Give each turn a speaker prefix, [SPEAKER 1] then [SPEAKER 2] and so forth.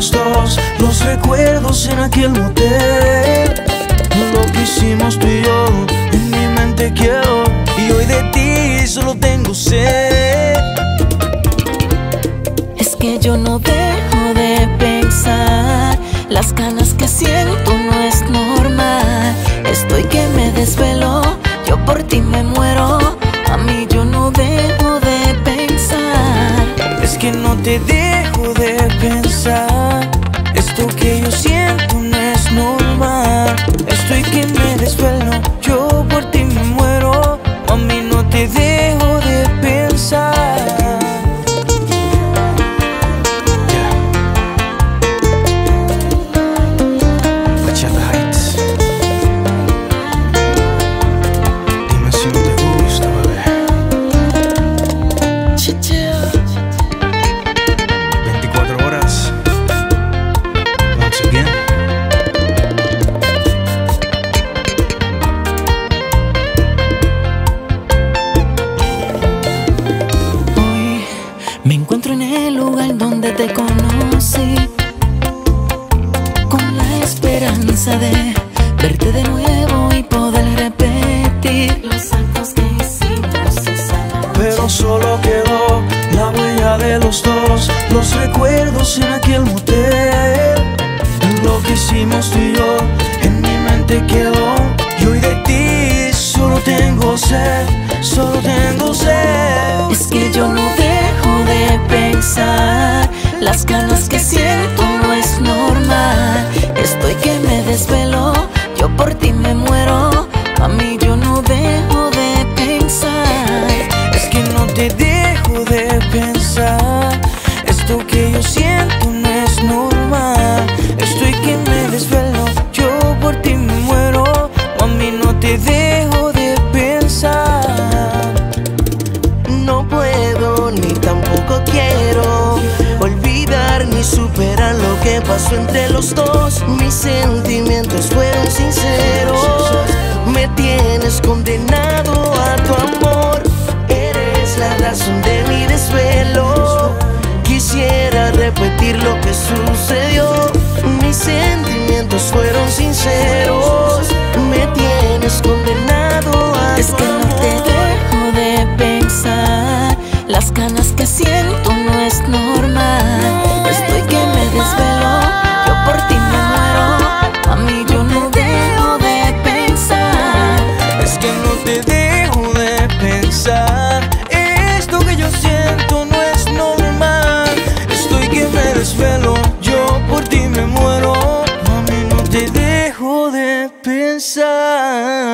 [SPEAKER 1] Los
[SPEAKER 2] dos, los recuerdos en aquel motel. Lo que hicimos tú y yo, en mi mente quiero, y hoy de ti solo tengo sed.
[SPEAKER 1] Es que yo no dejo de pensar Las ganas que siento no es normal Estoy que me desvelo Yo por ti me muero A mí yo no dejo
[SPEAKER 2] te dejo de pensar. Esto que yo siento no es normal. Estoy que me desvelo, te
[SPEAKER 1] conocí Con la esperanza de verte de nuevo y poder repetir Los actos que hicimos esa noche.
[SPEAKER 2] Pero solo quedó la huella de los dos, los recuerdos en aquel motel. Lo que hicimos tú y yo en mi mente quedó. Y hoy de ti solo tengo sed, solo tengo sed.
[SPEAKER 1] Es que yo no dejo de pensar Las ganas que siento no es normal. Estoy que me desvelo Yo por ti me muero. A mí yo no dejo de pensar.
[SPEAKER 2] Es que no te que
[SPEAKER 3] pasó entre los dos. Mis sentimientos fueron sinceros. Me tienes condenado a tu amor. Eres la razón de mi desvelo. Quisiera repetir lo que sucedió. Mis sentimientos fueron sinceros.
[SPEAKER 2] 人生。